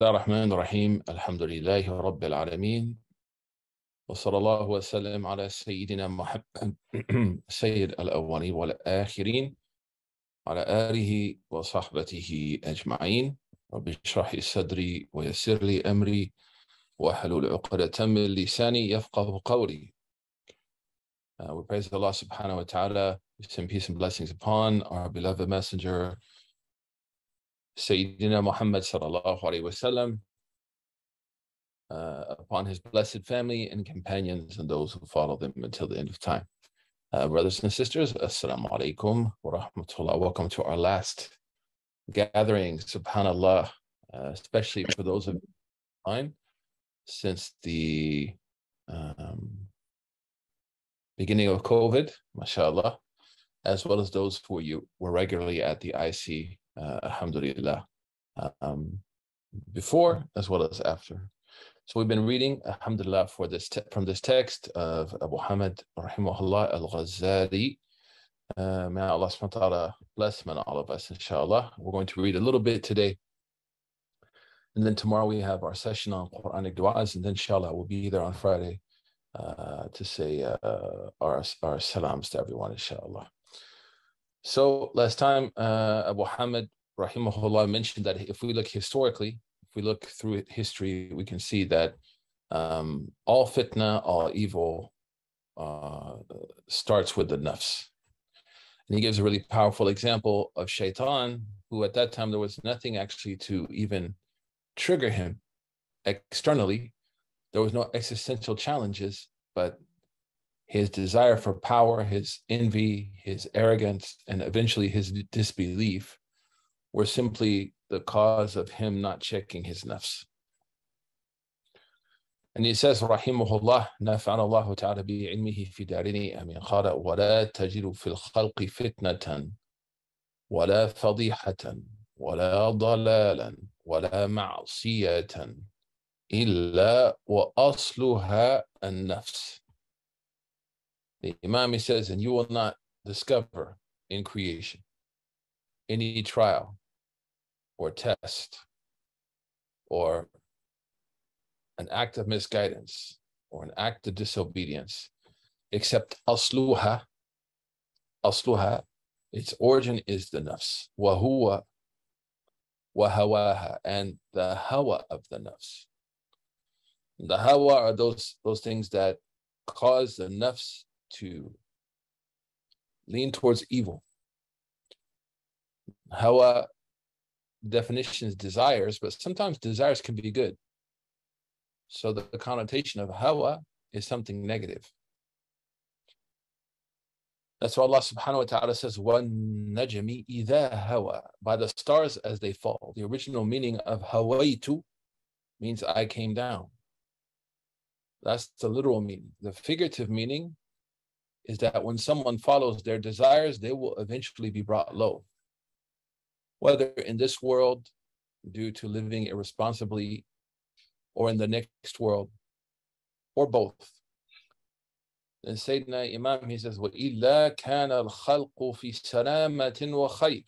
الله الرحمن الرحيم. الحمد لله رب العالمين. وصلى الله وسلم على سيدنا محمد سيد الأولين والآخرين على آله وصحبته أجمعين. رب اشرح لي صدري ويسر لي أمري وأحلل عقدة من لساني يفقه قولي. Uh, we praise Allah subhanahu wa ta'ala, send peace and blessings upon our beloved messenger, Sayyidina Muhammad sallallahu alayhi wasallam, uh, upon his blessed family and companions and those who follow them until the end of time. Uh, brothers and sisters, assalamu alaikum wa rahmatullah. Welcome to our last gathering, subhanallah, uh, especially for those of mine, since the um, beginning of COVID, mashallah, as well as those who you were regularly at the IC, uh, alhamdulillah, um, before as well as after. So we've been reading, alhamdulillah, for this from this text of Abu Hamid rahimahullah al-Ghazali. Uh, may Allah subhanahu wa ta'ala bless him and all of us, inshallah. We're going to read a little bit today. And then tomorrow we have our session on Quranic du'as, and then inshallah we'll be there on Friday uh, to say uh, our, our salams to everyone, inshallah. So last time, uh, Abu Hamid rahimahullah mentioned that if we look historically, if we look through history, we can see that um, all fitna, all evil uh, starts with the nafs. And he gives a really powerful example of shaitan, who at that time there was nothing actually to even trigger him externally there was no existential challenges, but his desire for power, his envy, his arrogance, and eventually his disbelief were simply the cause of him not checking his nafs. And he says, Rahimahullah, نفعنا الله تعالى بعلمه في دارين أمين قال ولا تجد في الخلق فتنة ولا فضيحة ولا ضلالا ولا معصية إلا وأصلها النفس. the Imam says, and you will not discover in creation any trial or test or an act of misguidance or an act of disobedience except asluha. Asluha its origin is the nafs. Wa huwa wa hawaha and the hawa of the nafs. The hawa are those those things that cause the nafs to lean towards evil. Hawa uh, definition is desires, but sometimes desires can be good. So the, the connotation of hawa is something negative. That's why Allah subhanahu wa ta'ala says, One najmi idha hawa, by the stars as they fall. The original meaning of hawaitu means I came down. That's the literal meaning. The figurative meaning is that when someone follows their desires, they will eventually be brought low. Whether in this world, due to living irresponsibly, or in the next world, or both. Then Sayyidina Imam, he says, وَإِلَّا كَانَ الْخَلْقُ فِي سَلَامَةٍ وَخَيْرٍ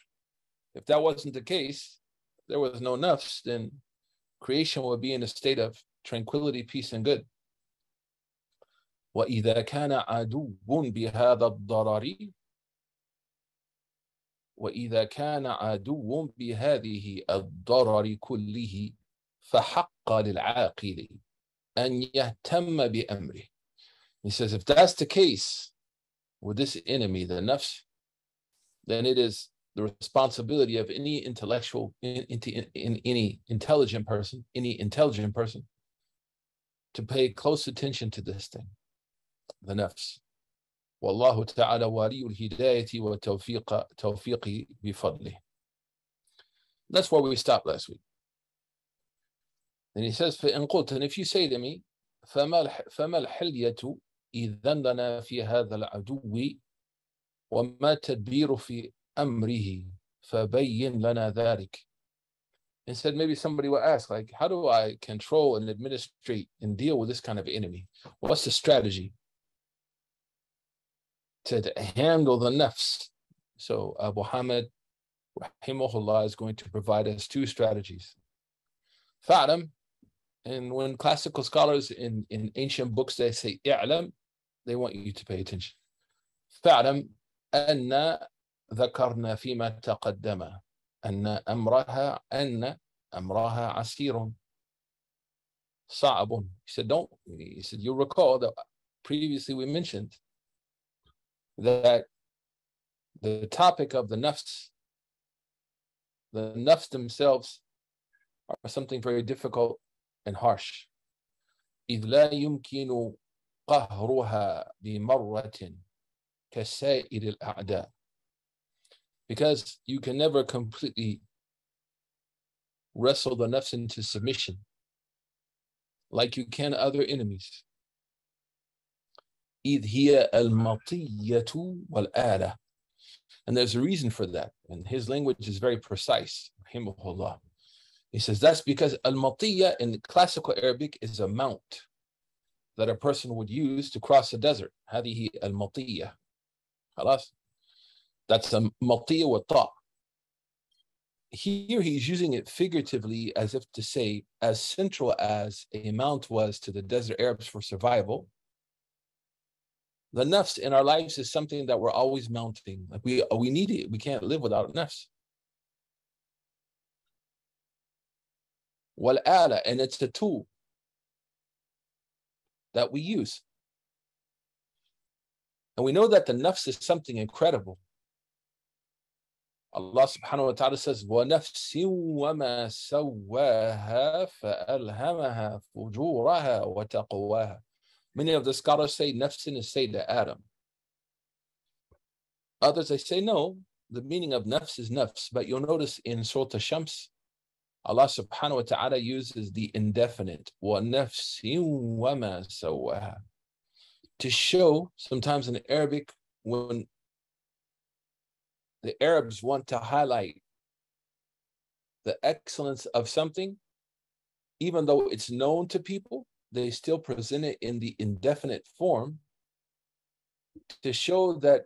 If that wasn't the case, there was no nafs, then creation would be in a state of tranquility, peace, and good. وإذا كان عدو بهذا الضرر وإذا كان عدو بهذه الضرر كله فحق للعاقل أن يهتم بأمره. He says, if that's the case with this enemy, the nafs, then it is the responsibility of any intellectual, in, in, in, any intelligent person, any intelligent person, to pay close attention to this thing. the nafs. والله تعالى ولي الهداية والتوفيق توفيق بفضله. That's where we stopped last week. Then he says, فإن قلت, and if you say to me, فما فما الحلية إذا لنا في هذا العدو وما التدبير في أمره فبين لنا ذلك. Instead, maybe somebody will ask, like, how do I control and administrate and deal with this kind of enemy? What's the strategy? to handle the nafs. So Abu Hamid, rahimahullah, is going to provide us two strategies. فاعلم and when classical scholars in, in ancient books they say اعلم they want you to pay attention فاعلم أن ذكرنا فيما تقدم أن أمرها أن أمرها عسير صعب he said don't he said you recall that previously we mentioned that the topic of the nafs the nafs themselves are something very difficult and harsh. إذ لا يمكن قهرها بمرة كسائر الأعداء. Because you can never completely wrestle the nafs into submission like you can other enemies. إذ هي المطية والآلة. And there's a reason for that. And his language is very precise. Rahimahullah. He says that's because al-matiyya in classical Arabic is a mount that a person would use to cross a desert. هذه المطية. خلاص. That's a matiyya with ta. Here he's using it figuratively as if to say, as central as a mount was to the desert Arabs for survival, the nafs in our lives is something that we're always mounting. Like we we need it. We can't live without nafs. Wal ala, and it's a tool that we use. And we know that the nafs is something incredible. Allah subhanahu wa ta'ala says, wa وَنَفْسٍ fa سَوَّاهَا fujurah wa وَتَقْوَاهَا Many of the scholars say nafsin is said to Adam. Others they say no, the meaning of nafs is nafs, but you'll notice in Surah Shams, Allah subhanahu wa ta'ala uses the indefinite wa nafsin wa ma sawaha to show sometimes in Arabic when the Arabs want to highlight the excellence of something, even though it's known to people, they still present it in the indefinite form to show that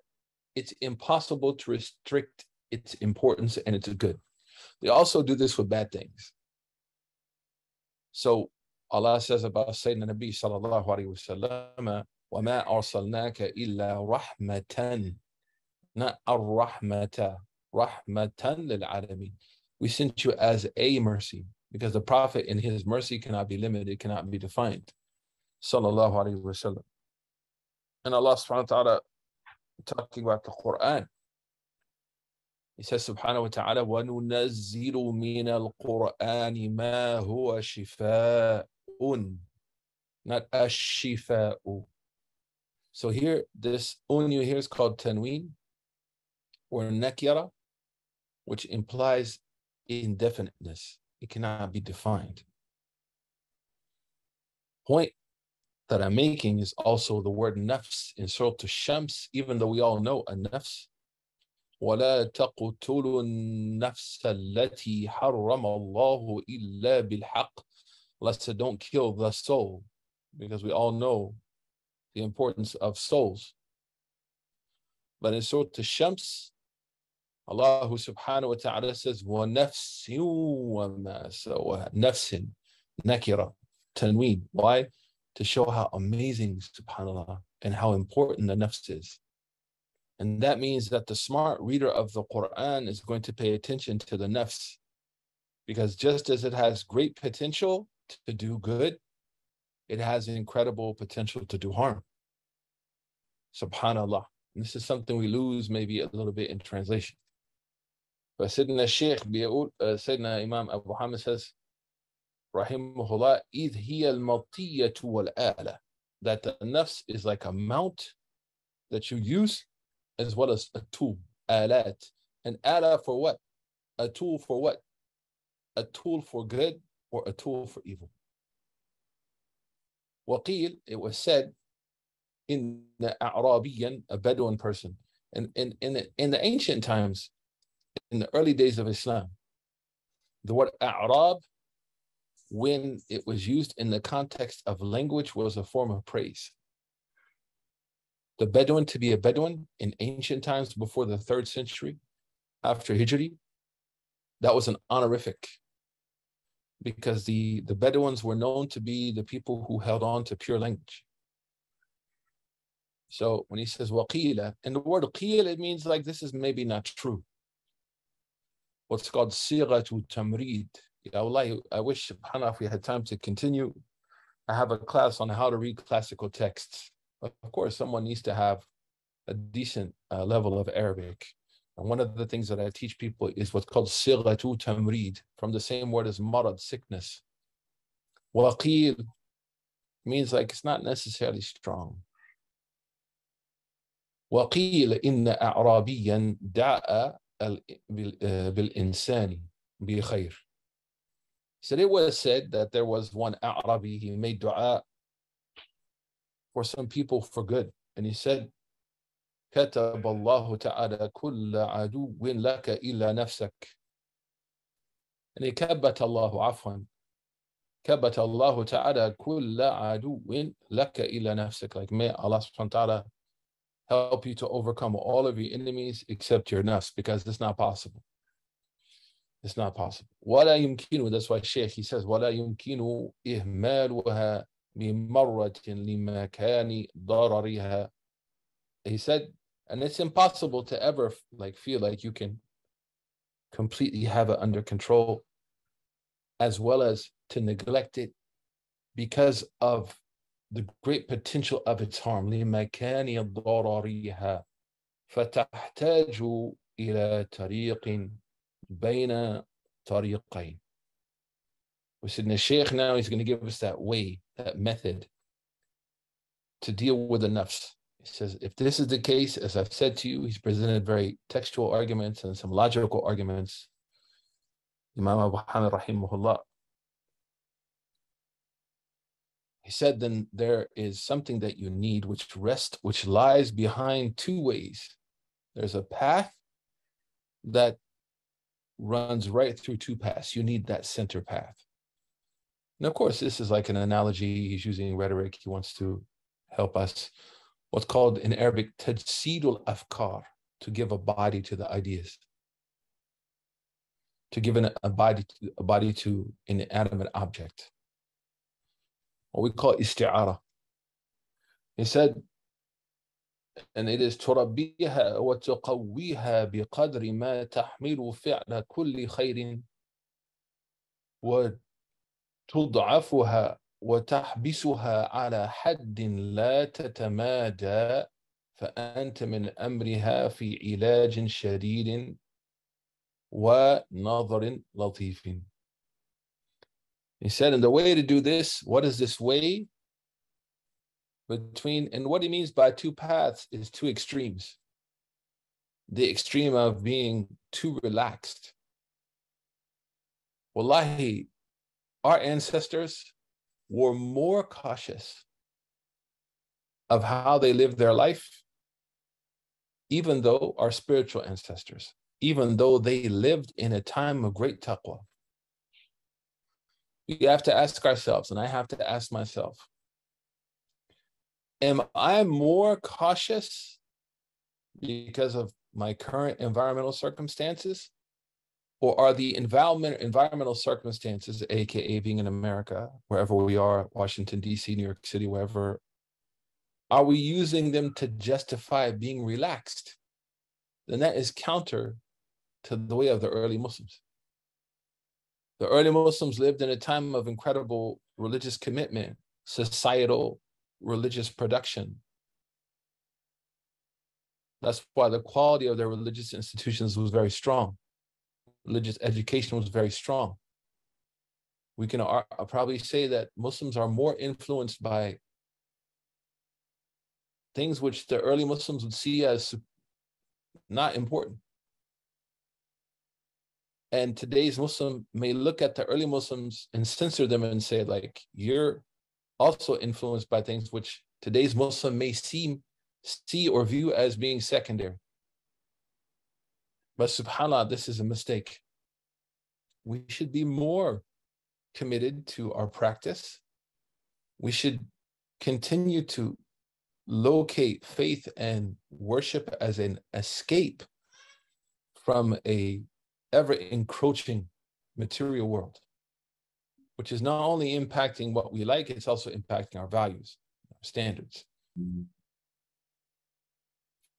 it's impossible to restrict its importance and its good. They also do this with bad things. So Allah says about Sayyidina Nabi sallallahu alayhi wa sallam, وَمَا أَرْسَلْنَاكَ إِلَّا رَحْمَةً Not ar-rahmata, rahmatan lil We sent you as a mercy because the Prophet in his mercy cannot be limited, cannot be defined. Sallallahu Alaihi Wasallam. And Allah subhanahu wa ta'ala talking about the Quran. He says subhanahu wa ta'ala, وَنُنَزِّلُ مِنَ الْقُرْآنِ مَا هُوَ شِفَاءٌ Not ashifa'u. So here, this un you hear is called tanween or nakira, which implies indefiniteness It cannot be defined. Point that I'm making is also the word nafs in Surah Shams, even though we all know a nafs. ولا تقتلوا النفس التي حرم الله إلا بالحق. Allah said, don't kill the soul, because we all know the importance of souls. But in Surah Shams, Allah subhanahu wa ta'ala says, وَنَفْسٍ وَمَا سَوَاهَا Nafsin, nakira, tanween. Why? To show how amazing, subhanAllah, and how important the nafs is. And that means that the smart reader of the Quran is going to pay attention to the nafs. Because just as it has great potential to do good, it has incredible potential to do harm. Subhanallah. And this is something we lose maybe a little bit in translation. فسيدنا الشيخ بيقول سيدنا إمام أبو حامد says رحمه الله إذ هي المطية والآلة that the nafs is like a mount that you use as well as a tool آلات an ala for what a tool for what a tool for good or a tool for evil وقيل it was said in the Arabian a Bedouin person and in, in, in, the, in the ancient times in the early days of Islam. The word A'rab, when it was used in the context of language, was a form of praise. The Bedouin to be a Bedouin in ancient times before the third century after Hijri, that was an honorific. because the, the Bedouins were known to be the people who held on to pure language. So when he says waqila, and the word qil, it means like this is maybe not true What's called siratu tamrid. Ya Allah, I wish, subhanAllah, if we had time to continue. I have a class on how to read classical texts. Of course, someone needs to have a decent uh, level of Arabic. And one of the things that I teach people is what's called sighatu tamrid, from the same word as marad, sickness. Waqil means like it's not necessarily strong. وقيل إن أعرابيا دعا بالإنسان بخير. So it was said that there was one Arabi, he made dua for some people for good. And he said, كتب الله تعالى كل عدو لك إلا نفسك يعني كبت الله عفوا كبت الله تعالى كل عدو لك إلا نفسك like may Allah subhanahu wa ta'ala help you to overcome all of your enemies except your nafs because it's not possible it's not possible ولا يمكن that's why Sheikh he says ولا يمكن إهمالها بمرة لمكان ضررها he said and it's impossible to ever like feel like you can completely have it under control as well as to neglect it because of the great potential of its harm لمكان ضررها فتحتاج إلى طريق بين طريقين we said the Sheikh now he's going to give us that way that method to deal with the nafs he says, if this is the case, as I've said to you, he's presented very textual arguments and some logical arguments. Imam Abu Hamid rahimahullah. He said, then there is something that you need which rest, which lies behind two ways. There's a path that runs right through two paths. You need that center path. And of course, this is like an analogy. He's using rhetoric. He wants to help us what's called in Arabic tajsidul afkar, to give a body to the ideas, to give an, a body to, a body to an inanimate object. What we call isti'ara. He said, and it is تربيها وتقويها بقدر ما تحمل فعل كل خير وتضعفها وتحبسها على حد لا تتمادى فأنت من أمرها في علاج شديد ونظر لطيف. He said, and the way to do this, what is this way? Between, and what he means by two paths is two extremes. The extreme of being too relaxed. Wallahi, our ancestors, were more cautious of how they lived their life, even though our spiritual ancestors, even though they lived in a time of great taqwa. We have to ask ourselves, and I have to ask myself, am I more cautious because of my current environmental circumstances? or are the environment, environmental circumstances, aka being in America, wherever we are, Washington, D.C., New York City, wherever, are we using them to justify being relaxed? Then that is counter to the way of the early Muslims. The early Muslims lived in a time of incredible religious commitment, societal religious production. That's why the quality of their religious institutions was very strong religious education was very strong. We can ar- uh, probably say that Muslims are more influenced by things which the early Muslims would see as not important. And today's Muslim may look at the early Muslims and censor them and say, like, you're also influenced by things which today's Muslim may seem see or view as being secondary. But subhanAllah, this is a mistake. We should be more committed to our practice. We should continue to locate faith and worship as an escape from a ever encroaching material world. which is not only impacting what we like, it's also impacting our values, our standards. Mm-hmm.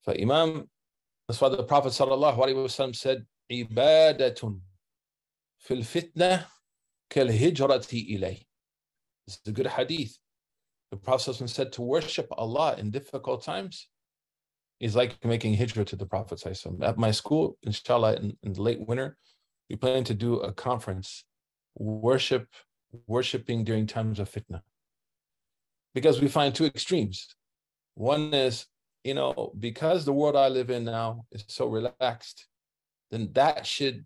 So Imam, that's why the Prophet sallallahu alaihi wasallam said, "Ibadatun fil fitna kal hijrati ilay." This is a good hadith. The Prophet said to worship Allah in difficult times is like making hijrah to the Prophet. At my school, inshallah, in, in the late winter, we plan to do a conference, worship, worshiping during times of fitna. Because we find two extremes. One is, you know, because the world I live in now is so relaxed, then that should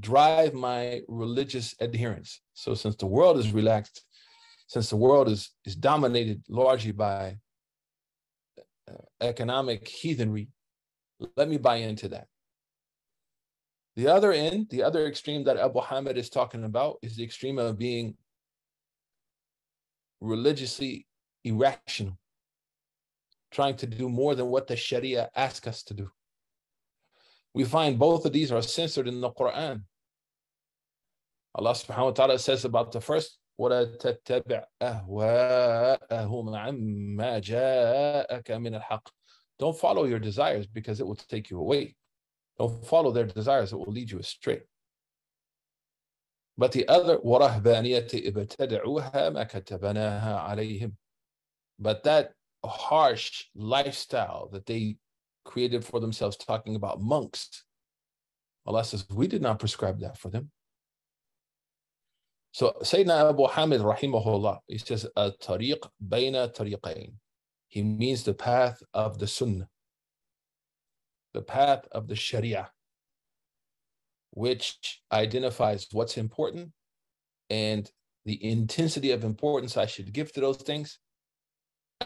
drive my religious adherence. So since the world is relaxed, since the world is, is dominated largely by economic heathenry, let me buy into that. The other end, the other extreme that Abu Hamid is talking about is the extreme of being religiously irrational, trying to do more than what the Sharia asks us to do. We find both of these are censored in the Quran. Allah subhanahu wa ta'ala says about the first, وَلَا تَتَّبِعْ أَهْوَاءَهُمْ عَمَّا جَاءَكَ مِنَ الْحَقِّ Don't follow your desires because it will take you away don't follow their desires, it will lead you astray. But the other, But that harsh lifestyle that they created for themselves, talking about monks, Allah says, we did not prescribe that for them. So Sayyidina Abu Hamid rahimahullah, he says, a tariq bayna tariqain. He means the path of the sunnah the path of the Sharia, which identifies what's important and the intensity of importance I should give to those things,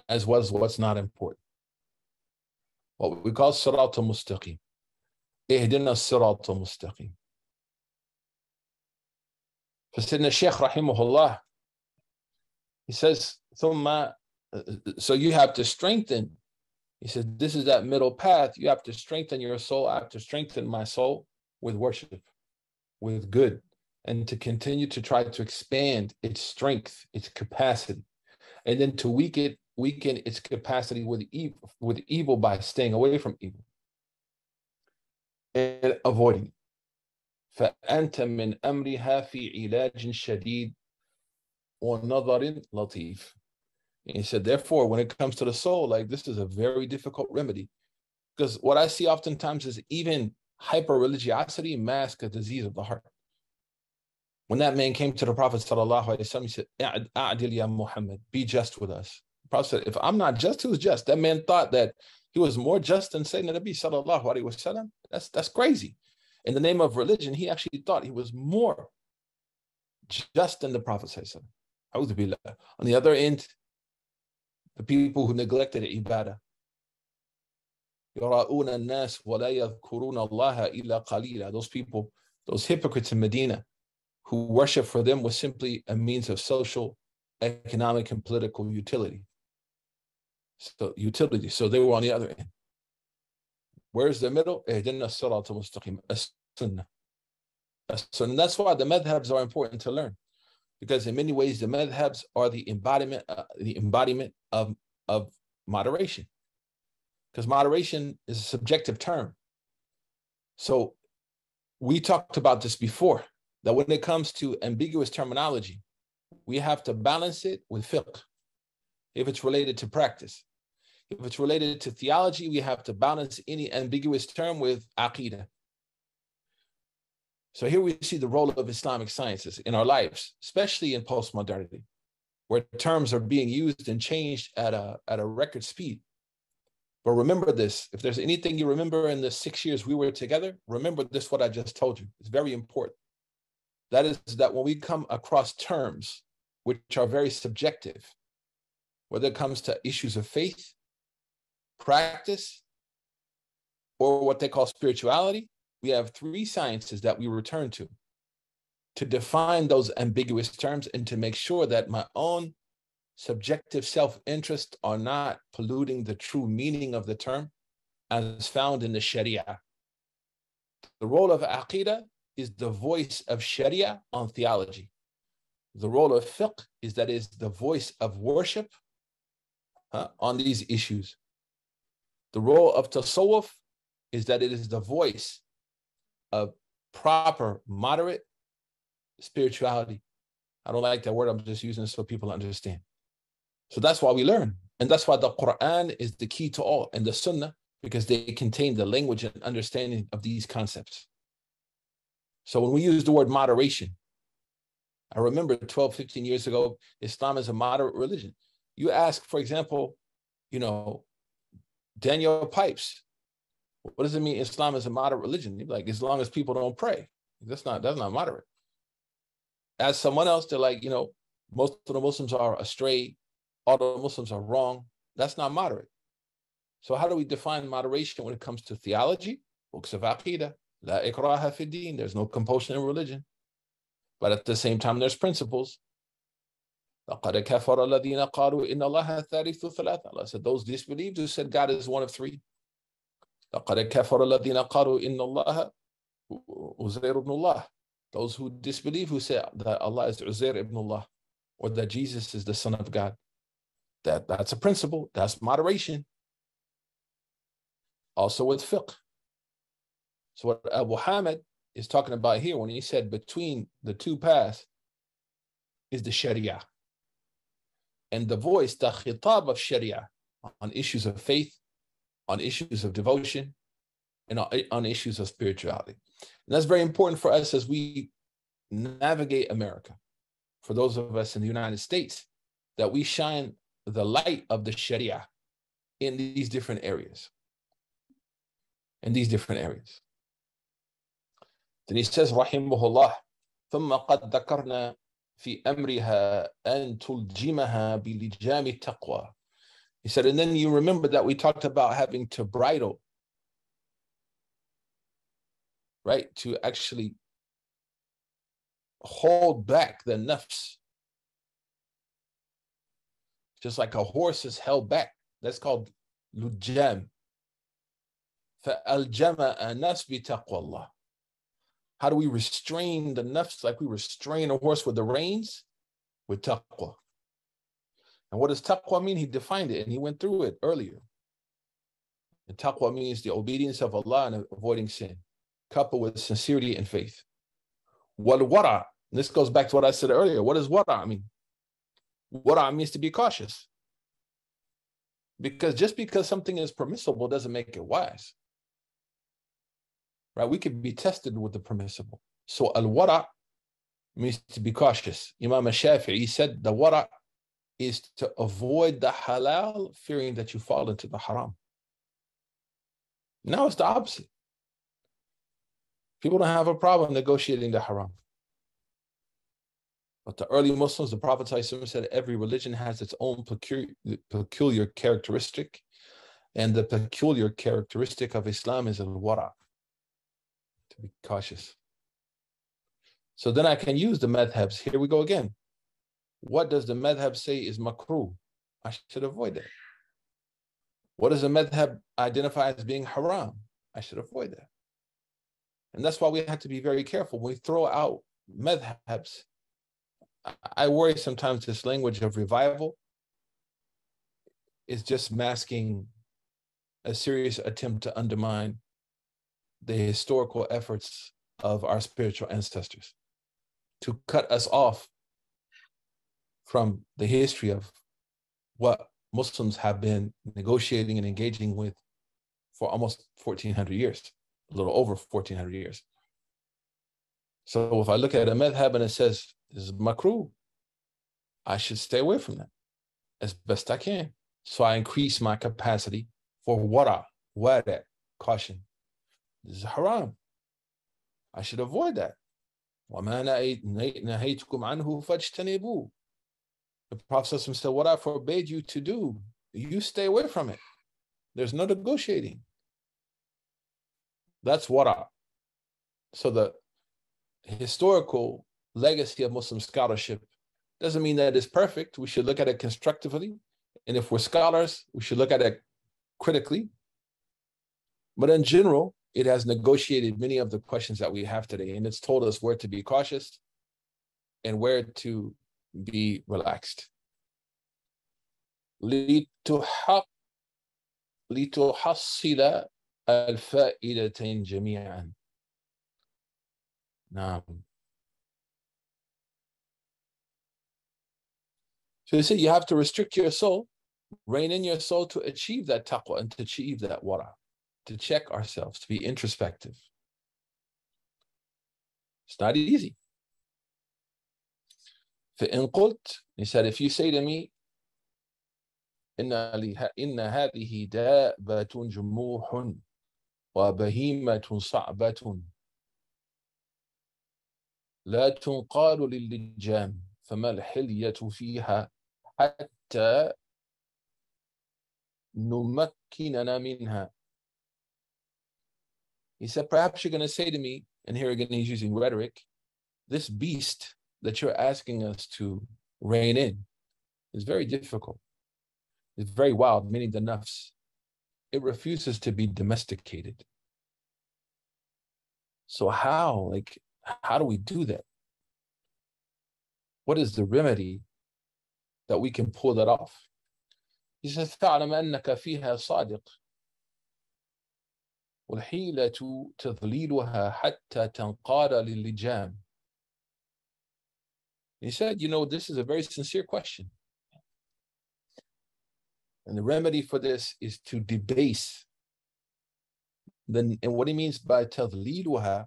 as well as what's not important. What we call Sirat al-Mustaqim. Ihdina Sirat al-Mustaqim. فسيدنا الشيخ رحمه الله he says ثم so you have to strengthen he said, This is that middle path. You have to strengthen your soul. I have to strengthen my soul with worship, with good, and to continue to try to expand its strength, its capacity, and then to weaken weaken its capacity with evil, with evil by staying away from evil and avoiding it. فأنت من أمرها في علاج شديد ونظر لطيف and he said, therefore, when it comes to the soul, like this is a very difficult remedy. Because what I see oftentimes is even hyper religiosity mask a disease of the heart. When that man came to the Prophet, وسلم, he said, A'dil ya Muhammad, be just with us. The Prophet said, If I'm not just, who's just? That man thought that he was more just than Sayyidina Nabi sallallahu alayhi wasallam. That's that's crazy. In the name of religion, he actually thought he was more just than the Prophet. On the other end, the people who neglected ibadah. Those people, those hypocrites in Medina, who worship for them was simply a means of social, economic, and political utility. So utility. So they were on the other end. Where's the middle? So that's why the madhabs are important to learn. Because in many ways the madhabs are the embodiment uh, the embodiment of of moderation. Because moderation is a subjective term. So we talked about this before that when it comes to ambiguous terminology we have to balance it with fiqh if it's related to practice if it's related to theology we have to balance any ambiguous term with aqidah so here we see the role of Islamic sciences in our lives, especially in postmodernity, where terms are being used and changed at a, at a record speed. But remember this if there's anything you remember in the six years we were together, remember this what I just told you. It's very important. That is that when we come across terms which are very subjective, whether it comes to issues of faith, practice, or what they call spirituality, we have three sciences that we return to to define those ambiguous terms and to make sure that my own subjective self-interest are not polluting the true meaning of the term as found in the sharia the role of aqidah is the voice of sharia on theology The role of fiqh is that is the voice of worship uh, on these issues. The role of tasawwuf is that it is the voice of proper, moderate spirituality. I don't like that word, I'm just using it so people understand. So that's why we learn. And that's why the Quran is the key to all, and the Sunnah, because they contain the language and understanding of these concepts. So when we use the word moderation, I remember 12, 15 years ago, Islam is a moderate religion. You ask, for example, you know, Daniel Pipes, what does it mean Islam is a moderate religion? Like, as long as people don't pray. That's not that's not moderate. As someone else, they're like, you know, most of the Muslims are astray, all the Muslims are wrong. That's not moderate. So how do we define moderation when it comes to theology? Books of Aqidah, La ikraha fi there's no compulsion in religion. But at the same time, there's principles. لَقَدْ كَفَرَ الَّذِينَ قَالُوا إِنَّ اللَّهَ ثَالِثُ ثَلَاثَ Allah said, those disbelieved who said God is one of three. لَقَدْ كَفَرَ الَّذِينَ قَالُوا إِنَّ اللَّهَ Uzair ibn Allah. Those who disbelieve who say that Allah is Uzair ibn Allah or that Jesus is the Son of God. That, that's a principle. That's moderation. Also with fiqh. So what Abu Hamid is talking about here when he said between the two paths is the Sharia. And the voice, the khitab of Sharia on issues of faith, on issues of devotion, and on issues of spirituality. And that's very important for us as we navigate America. For those of us in the United States, that we shine the light of the Sharia in these different areas. In these different areas. Then he says, Rahimahullah, ثم قد ذكرنا في أمرها أن تلجمها بلجام التقوى. He said, and then you remember that we talked about having to bridle, right? To actually hold back the nafs. Just like a horse is held back. That's called lujam. فَأَلْجَمَ النَّفْسِ بِتَقْوَى اللَّهِ how do we restrain the nafs like we restrain a horse with the reins? With taqwa. And what does taqwa mean? He defined it and he went through it earlier. And taqwa means the obedience of Allah and avoiding sin, coupled with sincerity and faith. Wal wara. This goes back to what I said earlier. What does wara mean? Wara means to be cautious. Because just because something is permissible doesn't make it wise right? We could be tested with the permissible. So al wara means to be cautious. Imam Shafi'i said the wara is to avoid the halal, fearing that you fall into the haram. Now it's the opposite. People don't have a problem negotiating the haram. But the early Muslims, the Prophet said every religion has its own peculiar, peculiar characteristic. And the peculiar characteristic of Islam is al-wara, to be cautious. So then I can use the madhabs. Here we go again. What does the madhab say is makruh? I should avoid that. What does the madhab identify as being haram? I should avoid that. And that's why we have to be very careful when we throw out madhabs. I worry sometimes this language of revival is just masking a serious attempt to undermine the historical efforts of our spiritual ancestors to cut us off from the history of what Muslims have been negotiating and engaging with for almost 1400 years, a little over 1400 years. So if I look at a madhab and it says this is makruh, I should stay away from that as best I can. So I increase my capacity for wara, wara, caution, this is haram. I should avoid that. The Prophet said, What I forbade you to do, you stay away from it. There's no negotiating. That's wara. So the historical legacy of Muslim scholarship doesn't mean that it's perfect. We should look at it constructively. And if we're scholars, we should look at it critically. But in general, it has negotiated many of the questions that we have today, and it's told us where to be cautious and where to be relaxed. لتحق لتحصل الفائدتين جميعا. نعم. So you see, you have to restrict your soul, rein in your soul to achieve that taqwa and to achieve that wara, To check ourselves, to be introspective. It's not easy. فإن قلت, he said, if you say to me, إن, هذه دابة جموح وبهيمة صعبة لا تنقال للجام فما الحلية فيها حتى نمكننا منها He said, perhaps you're going to say to me, and here again he's using rhetoric, this beast that you're asking us to rein in is very difficult. It's very wild, meaning the nafs. It refuses to be domesticated. So how, like, how do we do that? What is the remedy that we can pull that off? He says, تعلم أنك فيها صادق والحيلة تضليلها حتى تنقاد للجام. He said, you know, this is a very sincere question. And the remedy for this is to debase. Then, and what he means by tadliluha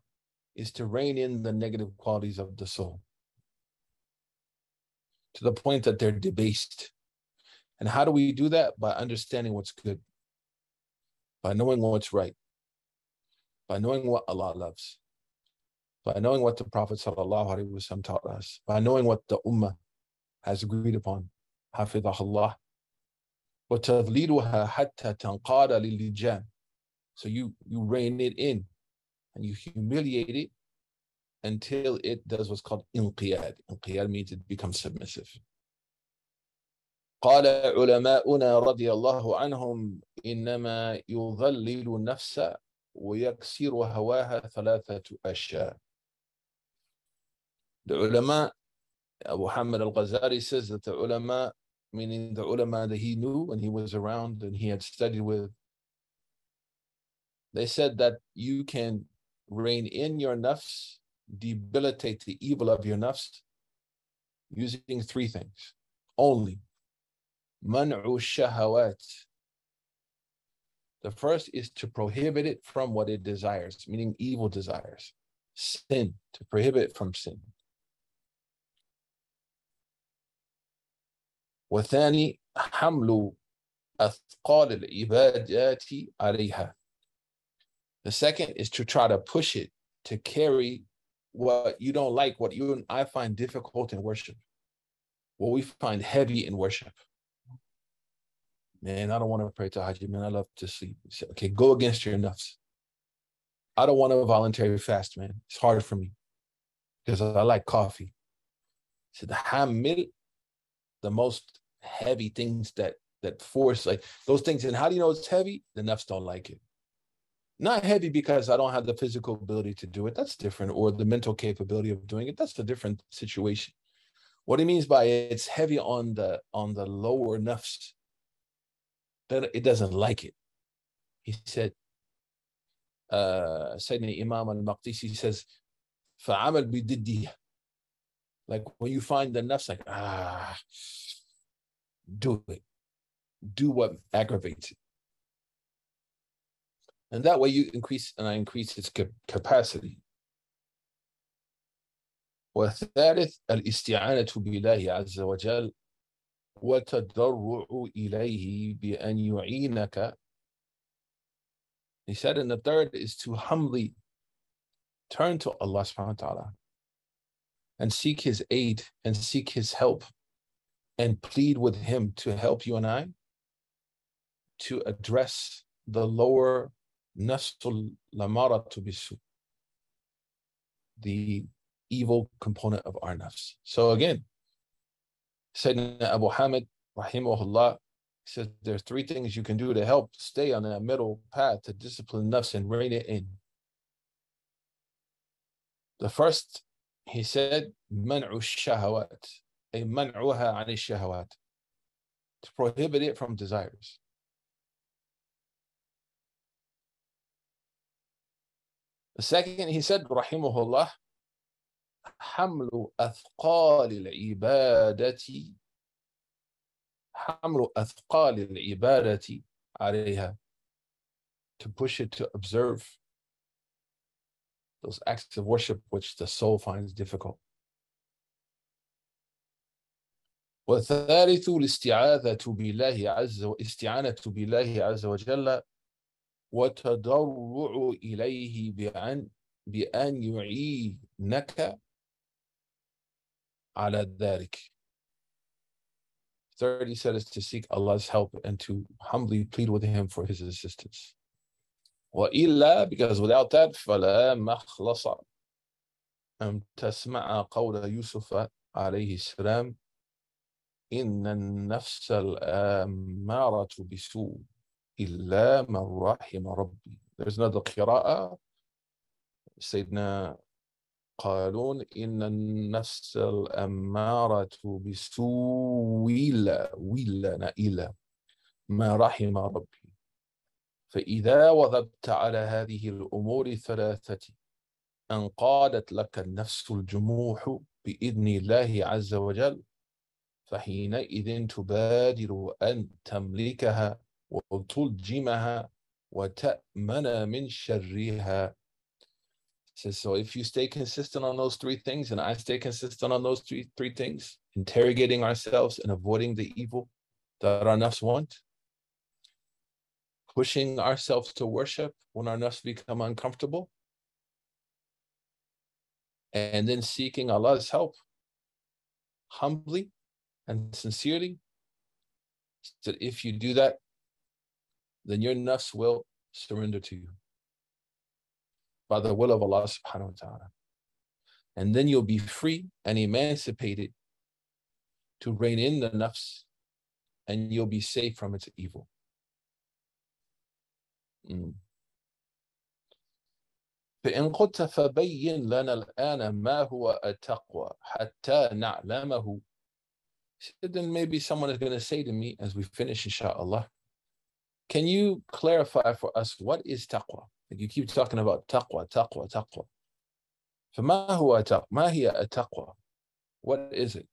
is to rein in the negative qualities of the soul to the point that they're debased. And how do we do that? By understanding what's good, by knowing what's right, by knowing what Allah loves, by knowing what the Prophet ﷺ taught us, by knowing what the Ummah has agreed upon. حفظه الله وتذليلها حتى تنقاد للجام. So you you rein it in and you humiliate it until it does what's called inqiyad. Inqiyad means it becomes submissive. قال علماؤنا رضي الله عنهم إنما يضلل النفس ويكسر هواها ثلاثة أشياء. The ulama, Abu Muhammad al-Ghazali says that the ulama, meaning the ulama that he knew and he was around and he had studied with, they said that you can rein in your nafs debilitate the evil of your nafs using three things only. Man'u shahawat. The first is to prohibit it from what it desires, meaning evil desires, sin, to prohibit it from sin. وثاني حمل أثقال العبادات عليها. The second is to try to push it to carry what you don't like, what you and I find difficult in worship, what we find heavy in worship. Man, I don't want to pray tahajjud, man. I love to sleep. Okay, go against your nafs. I don't want to voluntary fast, man. It's hard for me because I like coffee. So the hamil, the most heavy things that that force, like those things. And how do you know it's heavy? The nafs don't like it. Not heavy because I don't have the physical ability to do it. That's different. Or the mental capability of doing it. That's a different situation. What he means by it, it's heavy on the on the lower nafs That it doesn't like it. He said, uh Sayyidina Imam al-Maqdisi says, فعمل بضده. Like when you find the nafs, like, ah, do it. Do what aggravates it and that way you increase and I increase its capacity. والثالث الاستعانة بالله عز وجل وتضرع إليه بأن يعينك He said, and the third is to humbly turn to Allah subhanahu wa ta'ala and seek his aid and seek his help and plead with him to help you and I to address the lower Nasul lamaratu bisu. The evil component of our nafs. So again, Sayyidina Abu Hamid, rahimahullah, says there are three things you can do to help stay on that middle path to discipline nafs and rein it in. The first, he said, man'u shahawat, a man'uha ani shahawat, to prohibit it from desires. The second, he said, rahimahullah, حمل أثقال العبادة. حمل أثقال العبادة عليها. To push it to observe. Those acts of worship which the soul finds difficult. والثالث الاستعاذة بالله عز واستعانة بالله عز وجل. وتضرع إليه بأن بأن يعينك. على ذلك. Third, he said is to seek Allah's help and to humbly plead with Him for His assistance. وإلا because without that فلا مخلص أن تسمع قول يوسف عليه السلام إن النفس الآمارة بسوء إلا من رحم ربي There's another قراءة سيدنا قالون إن النفس الأمارة بسوء إلا ولا إلا ما رحم ربي. فإذا وظبت على هذه الأمور الثلاثة انقادت لك النفس الجموح بإذن الله عز وجل فحينئذ تبادر أن تملكها وتلجمها وتأمن من شرها. Says, so if you stay consistent on those three things, and I stay consistent on those three three things, interrogating ourselves and avoiding the evil that our nafs want, pushing ourselves to worship when our nafs become uncomfortable, and then seeking Allah's help humbly and sincerely, that if you do that, then your nafs will surrender to you by the will of Allah subhanahu wa ta'ala. And then you'll be free and emancipated to rein in the nafs and you'll be safe from its evil. Mm. فإن قلت فبين لنا الآن ما هو التقوى حتى نعلمه then maybe someone is going to say to me as we finish inshallah can you clarify for us what is taqwa like you keep talking about taqwa taqwa taqwa فما هو تقوى ما هي التقوى what is it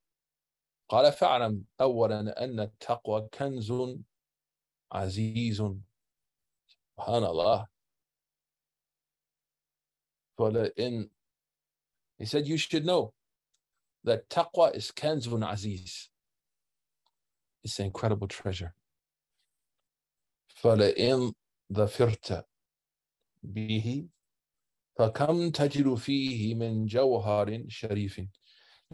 قال فاعلم أولا أن التقوى كنز عزيز سبحان الله فلئن he said you should know that taqwa is kanzun aziz it's an incredible treasure فلئن ظفرت به فكم تجد فيه من جوهر شريف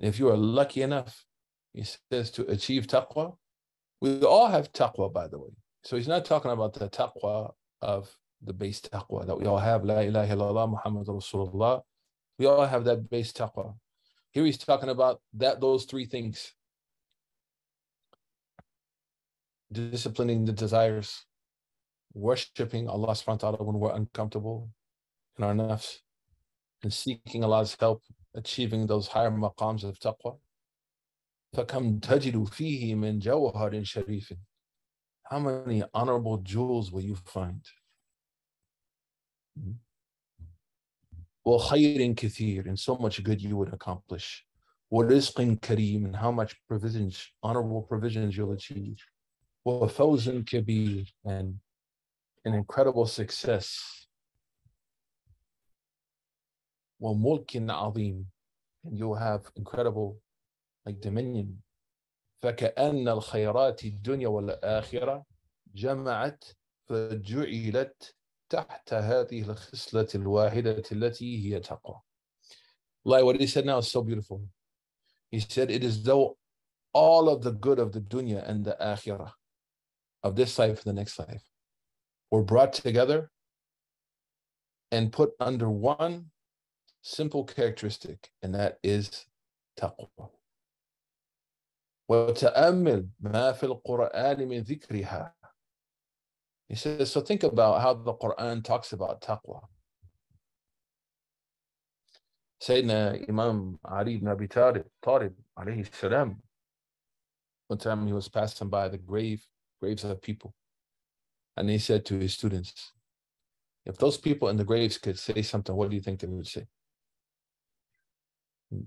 if you are lucky enough he says to achieve taqwa we all have taqwa by the way so he's not talking about the taqwa of the base taqwa that we all have la ilaha illallah muhammad rasulullah we all have that base taqwa here he's talking about that those three things disciplining the desires worshiping Allah subhanahu wa ta'ala when we're uncomfortable in our nafs and seeking Allah's help, achieving those higher maqams of taqwa. فَكَمْ تَجِدُ فِيهِ مِنْ جَوْهَرٍ شَرِيفٍ How many honorable jewels will you find? وَخَيْرٍ كَثِيرٍ And so much good you would accomplish. وَرِزْقٍ كَرِيمٍ And how much provisions, honorable provisions you'll achieve. وَفَوْزٍ كَبِيرٍ And an incredible success. وَمُلْكٍ عَظِيمٍ And you'll have incredible like dominion. فكأن الخيرات الدنيا والآخرة جمعت فجعلت تحت هذه الخصلة الواحدة التي هي تقوى. Like what he said now is so beautiful. He said it is though all of the good of the dunya and the akhirah of this life and the next life were brought together and put under one simple characteristic, and that is taqwa. وتأمل ما في القرآن من ذكرها. He says, so think about how the Quran talks about taqwa. Sayyidina Imam Ali ibn Abi Talib, Talib alayhi salam, one time he was passing by the grave, graves of people. And he said to his students, if those people in the graves could say something, what do you think they would say?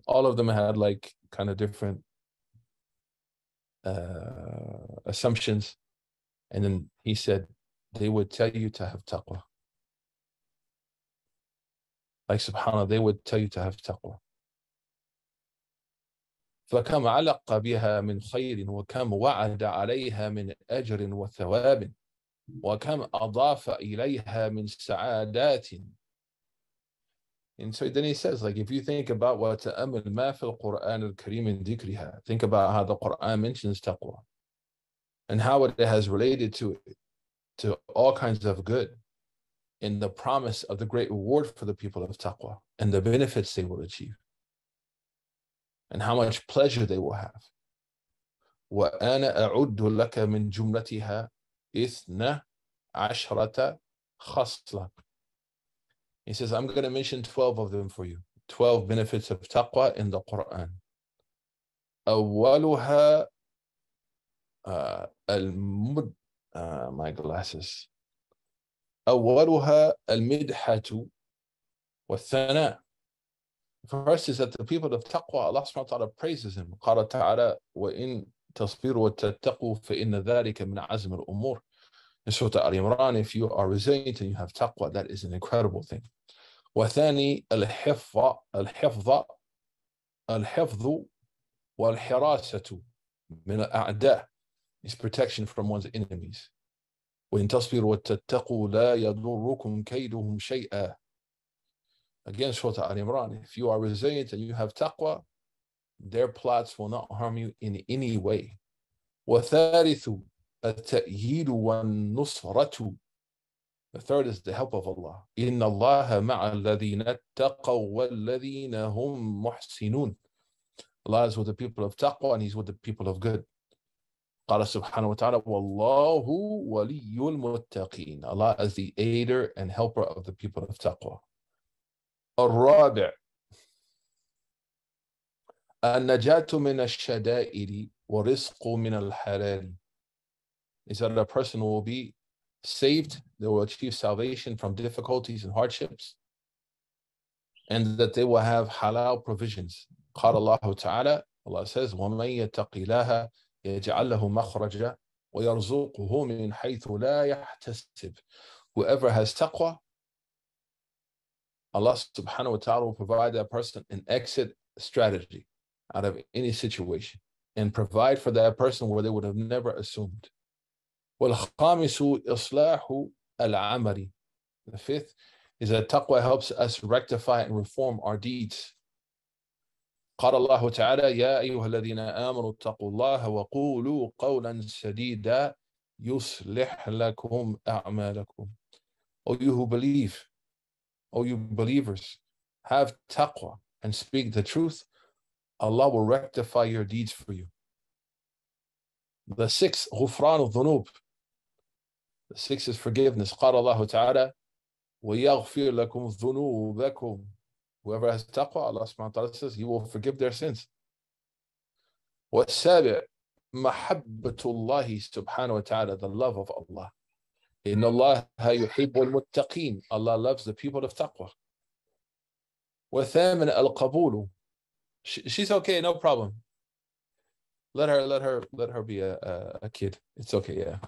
All of them had like kind of different uh, assumptions. And then he said, they would tell you to have taqwa. Like subhanAllah, they would tell you to have taqwa. فكم علق بها من خير وكم وعد عليها من أجر وثواب وكم أضاف إليها من سعادات And so then he says, like, if you think about what تأمل ما في القرآن الكريم من ذكرها, think about how the Quran mentions taqwa and how it has related to it, to all kinds of good in the promise of the great reward for the people of taqwa and the benefits they will achieve and how much pleasure they will have. وأنا أعد لك من جملتها إثنى عشرة خصلة. He says, I'm going to mention 12 of them for you. 12 benefits of taqwa in the Quran. أولها uh, المد uh, my glasses أولها المدحة والثناء First is that the people of taqwa, Allah subhanahu wa ta'ala praises him. قال تعالى وإن تصبروا وتتقوا فإن ذلك من عزم الأمور. In Surah Al Imran, if you are resilient and you have taqwa, that is an incredible thing. وثاني الحفظ الحفظ الحفظ والحراسة من الأعداء is protection from one's enemies. وإن تصبروا وتتقوا لا يضركم كيدهم شيئا Again, Surah Al Imran, if you are resilient and you have taqwa, their plots will not harm you in any way. وثالث التأييد والنصرة The third is the help of Allah. إن الله مع الذين اتقوا والذين هم محسنون. Allah is with the people of taqwa and He's with the people of good. قال سبحانه وتعالى والله ولي المتقين. Allah is the aider and helper of the people of taqwa. الرابع النجاة من الشدائد ورزق من الحلال is that a person will be saved, they will achieve salvation from difficulties and hardships, and that they will have halal provisions. قال الله تعالى, Allah says, وَمَن يَتَقِ اللَّهَ يَجْعَلْ لَهُ مَخْرَجًا وَيَرْزُقْهُ مِنْ حَيْثُ لَا يَحْتَسِبُ Whoever has taqwa, Allah subhanahu wa ta'ala will provide that person an exit strategy out of any situation and provide for that person where they would have never assumed. The fifth is that taqwa helps us rectify and reform our deeds. قال الله تعالى يا أيها الذين آمنوا اتقوا الله وقولوا قولا سديدا يصلح لكم أعمالكم. O you who believe, O you believers, have taqwa and speak the truth, Allah will rectify your deeds for you. The sixth, غفران الذنوب. The sixth is forgiveness. قال الله تعالى ويغفر لكم ذنوبكم. Whoever has taqwa, Allah subhanahu wa ta'ala says, He will forgive their sins. والسابع محبة الله سبحانه وتعالى, the love of Allah. إن الله يحب المتقين. Allah loves the people of taqwa. وثامن القبول. She's okay, no problem. Let her, let her, let her be a, a, a kid. It's okay, yeah.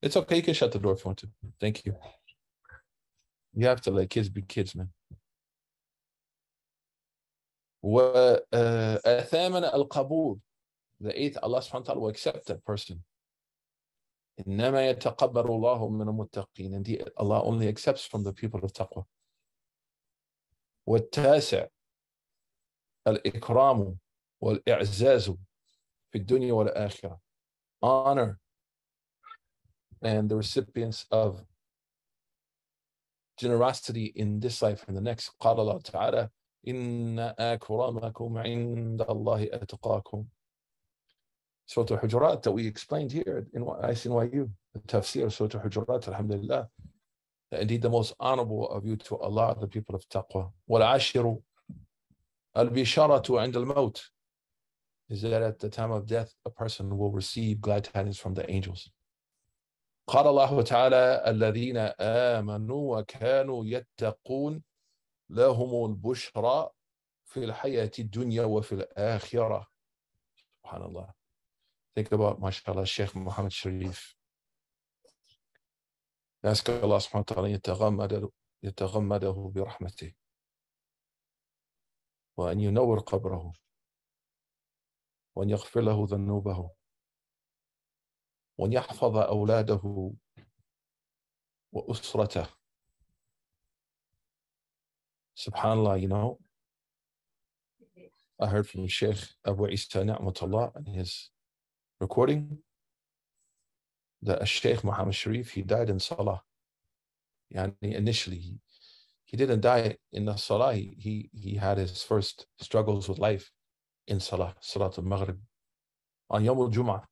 It's okay. You can shut the door if you want to. Thank you. You have to let kids be kids, man. وثامن القبول the eighth Allah subhanahu wa ta'ala will accept that person إنما يتقبل الله من المتقين indeed Allah only accepts from the people of taqwa والتاسع الإكرام والإعزاز في الدنيا والآخرة honor and the recipients of generosity in this life and the next قال الله تعالى إن أكرمكم عند الله أتقاكم Surah Al-Hujurat that we explained here in ICNYU, the tafsir Surah Al-Hujurat, alhamdulillah. Indeed, the most honorable of you to Allah, the people of taqwa. والعاشر البشارة عند الموت. is that at the time of death, a person will receive glad tidings from the angels. قال الله تعالى الذين آمنوا وكانوا يتقون لهم البشرى في الحياة الدنيا وفي الآخرة سبحان الله Think about, mashallah, Sheikh Muhammad Sharif. Ask Allah subhanahu wa ta'ala يتغمد يتغمده برحمته وأن ينور قبره وأن يغفر له ذنوبه وأن يحفظ أولاده وأسرته Subhanallah, you know, I heard from Sheikh Abu Isa Ni'matullah in his recording that Sheikh Muhammad Sharif, he died in Salah. Yani initially, he, didn't die in the Salah. He, he, he had his first struggles with life in Salah, Salat al-Maghrib, on Yom al-Jum'ah.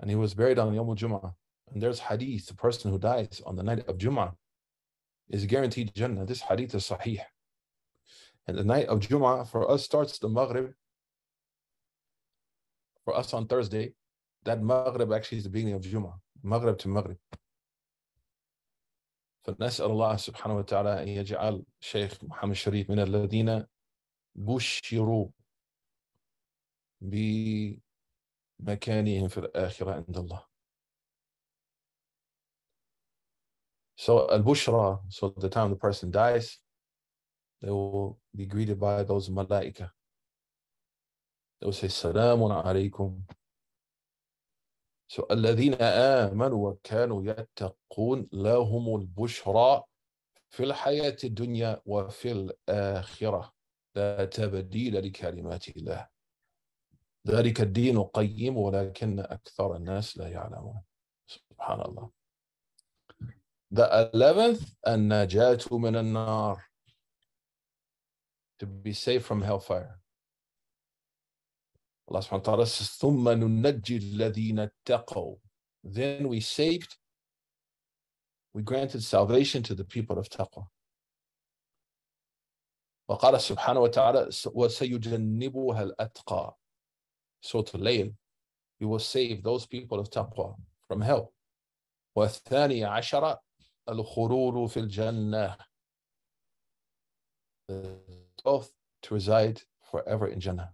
And he was buried on Yom al-Jum'ah. And there's hadith, the person who dies on the night of Jum'ah is guaranteed Jannah. This hadith is sahih. And the night of Jum'ah for us starts the Maghrib. For us on Thursday, that Maghrib actually is the beginning of Jum'ah. Maghrib to Maghrib. فنسأل الله سبحانه وتعالى أن يجعل شيخ محمد شريف من الذين بشروا بمكانهم في الآخرة عند الله. So al-bushra, so the time the person dies, they will be greeted by those malaika. They will say, Salamun alaykum. الذين آمنوا وكانوا يتقون لهم البشرى في الحياة الدنيا وفي الآخرة. لا تبديل لكلمات الله. ذلك الدين قيم ولكن أكثر الناس لا يعلمون. سبحان الله. The 11th النجاة من النار. To be safe from hellfire. Allah subhanahu wa ta'ala says, ثُمَّ نُنَجِّي الَّذِينَ اتَّقَوْا Then we saved, we granted salvation to the people of taqwa. وقال سبحانه وتعالى وسيجنبها الأتقى So to Layl, we will save those people of taqwa from hell. والثاني عشر الخرور في الجنة The twelfth to reside forever in Jannah.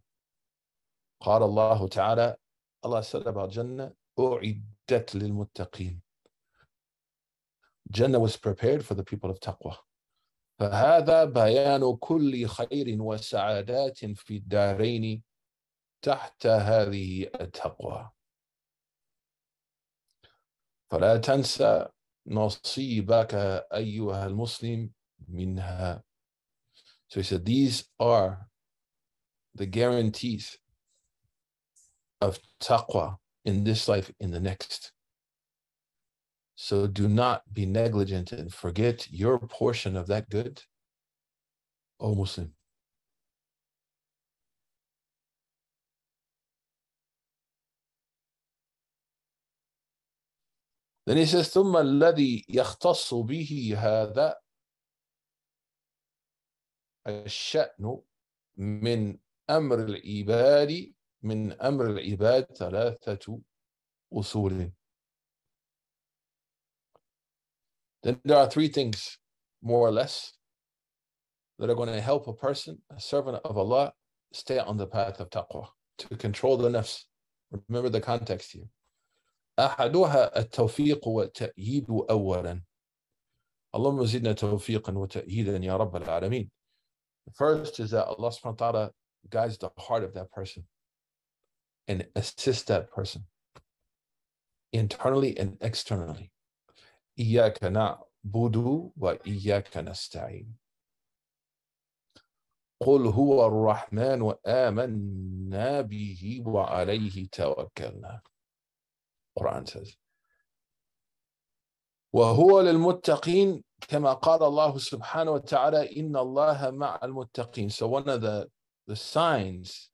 قال الله تعالى Allah said Jannah أعدت للمتقين. Jannah was prepared for the people of taqwa فهذا بيان كل خير وسعادات في الدارين تحت هذه التقوى. فلا تنسى نصيبك أيها المسلم منها. So he said, these are the guarantees of taqwa in this life, in the next. So do not be negligent and forget your portion of that good, O Muslim. Then he says, ثم الذي يختص به هذا الشأن من أمر العباد من أمر العباد ثلاثة أصول. Then there are three things, more or less, that are going to help a person, a servant of Allah, stay on the path of taqwa, to control the nafs. Remember the context here. أحدها التوفيق والتأييد أولا. اللهم زدنا توفيقا وتأييدا يا رب العالمين. The first is that Allah subhanahu wa ta'ala guides the heart of that person and assists that person internally and externally. إياك نعبد وإياك نستعين. قل هو الرحمن وآمنا به وعليه توكلنا. Quran says. وهو للمتقين كما قال الله سبحانه وتعالى إن الله مع المتقين. So one of the, the signs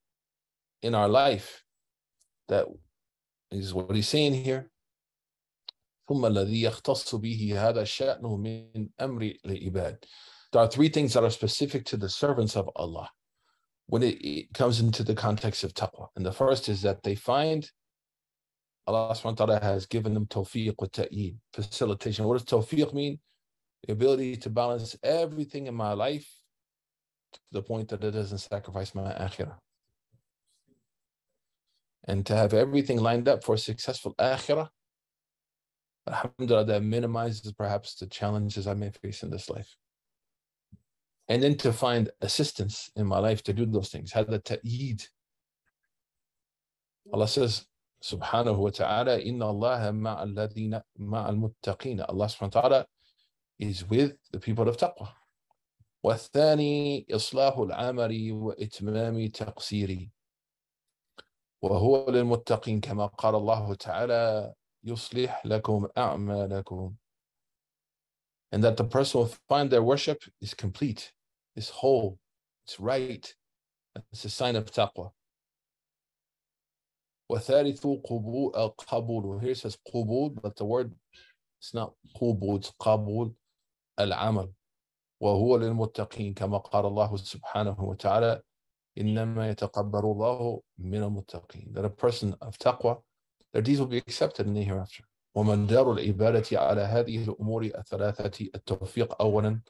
in our life that is what he's saying here. ثم الذي يختص به هذا الشأن من أمر العباد. There are three things that are specific to the servants of Allah. when it, it comes into the context of taqwa. And the first is that they find Allah subhanahu wa ta'ala has given them tawfiq wa ta'eed, facilitation. What does tawfiq mean? The ability to balance everything in my life to the point that it doesn't sacrifice my akhirah. And to have everything lined up for a successful akhirah, alhamdulillah, that minimizes perhaps the challenges I may face in this life. And then to find assistance in my life to do those things. Had the ta'eed. Allah says, subhanahu wa ta'ala, inna Allah ma'al ladina ma'al muttaqina. Allah subhanahu wa ta'ala is with the people of taqwa. والثاني إصلاح العمل وإتمام تقصيري وهو للمتقين كما قال الله تعالى يصلح لكم أعمالكم and that the person will find their worship is complete, is whole, it's right. It's a sign of taqwa. وثالث قبول قبول here it says قبول but the word it's not قبول it's قبول العمل وهو للمتقين كما قال الله سبحانه وتعالى إنما يتقبل الله من المتقين that a person of taqwa their deeds will be accepted in the hereafter ومدار العبادة على هذه الأمور الثلاثة التوفيق أولا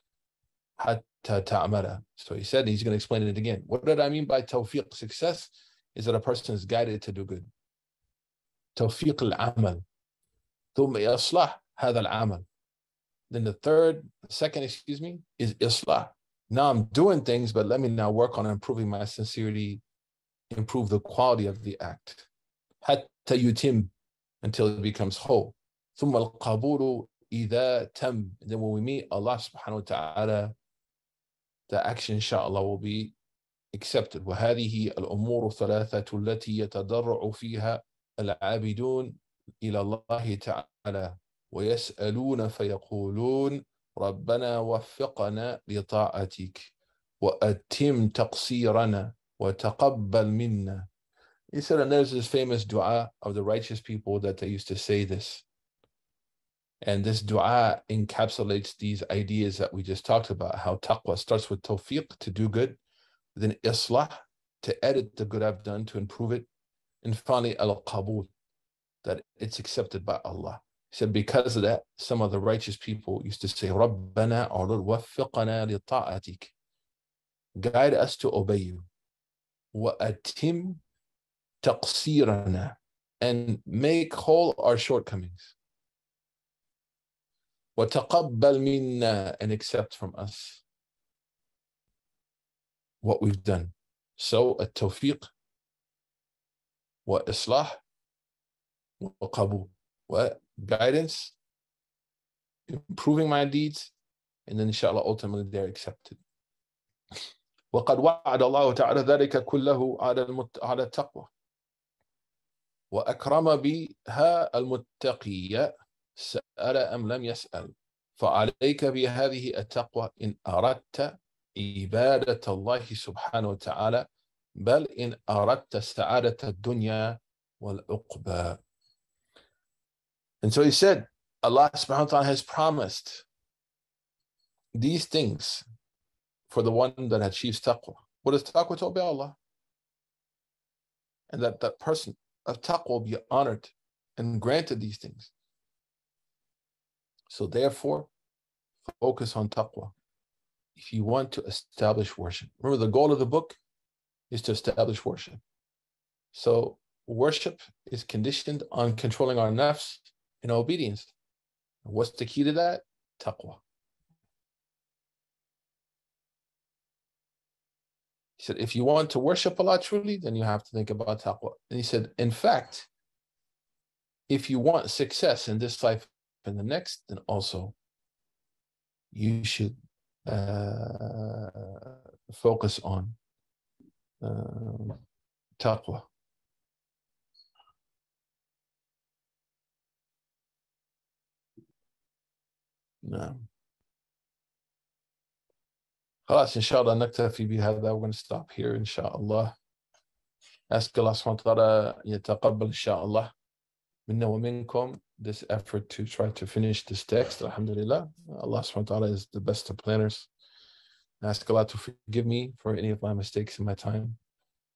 حتى تعملها so he said he's going to explain it again what did I mean by tawfiq success is that a person is guided to do good توفيق العمل ثم إصلاح هذا العمل then the third, second, excuse me, is islah. Now I'm doing things, but let me now work on improving my sincerity, improve the quality of the act. Hatta yutim, until it becomes whole. ثم القبول إذا تم. Then when we meet Allah subhanahu wa ta'ala, the action inshallah will be accepted. وهذه الأمور الثلاثة التي يتضرع فيها العابدون إلى الله تعالى ويسألون فيقولون ربنا وفقنا لطاعتك وأتم تقصيرنا وتقبل منا He said, and there's this famous dua of the righteous people that they used to say this. And this dua encapsulates these ideas that we just talked about, how taqwa starts with tawfiq to do good, then islah to edit the good I've done to improve it, and finally al-qabul, that it's accepted by Allah. He said, because of that, some of the righteous people used to say, Rabbana or li ta'atik. Guide us to obey you. Atim taqsirana. And make whole our shortcomings. Taqabbal minna. And accept from us what we've done. So, wa qabul. What? Guidance, improving my deeds, and then inshallah ultimately they're accepted. وقد وعد الله تعالى ذلك كله على على التقوى. وأكرم بها المتقي سأل أم لم يسأل. فعليك بهذه التقوى إن أردت عبادة الله سبحانه وتعالى بل إن أردت سعادة الدنيا والعقبى. And so he said, Allah subhanahu wa ta'ala has promised these things for the one that achieves taqwa. What is taqwa to obey Allah? And that that person of taqwa will be honored and granted these things. So therefore, focus on taqwa. If you want to establish worship. Remember the goal of the book is to establish worship. So worship is conditioned on controlling our nafs in obedience. What's the key to that? Taqwa. He said, if you want to worship Allah truly, then you have to think about taqwa. And he said, in fact, if you want success in this life and the next, then also you should uh, focus on uh, taqwa. نعم خلاص إن شاء الله نكتفي بهذا we're going to stop here إن شاء الله ask Allah subhanahu wa ta'ala يتقبل إن شاء الله منا ومنكم this effort to try to finish this text alhamdulillah Allah subhanahu wa ta'ala is the best of planners I ask Allah to forgive me for any of my mistakes in my time.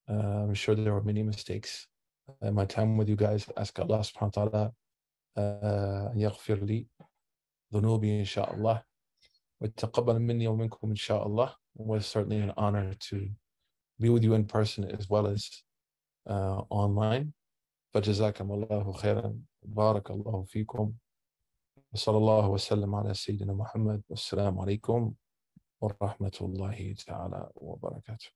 Uh, I'm sure there were many mistakes in my time with you guys. I ask Allah subhanahu wa ta'ala أن يغفر لي ذنوبي إن شاء الله ويتقبل مني ومنكم إن شاء الله. It was certainly an honor to be with you in person as well as uh, online. فجزاكم الله خيرا بارك الله فيكم وصلى الله وسلم على سيدنا محمد والسلام عليكم ورحمة الله تعالى وبركاته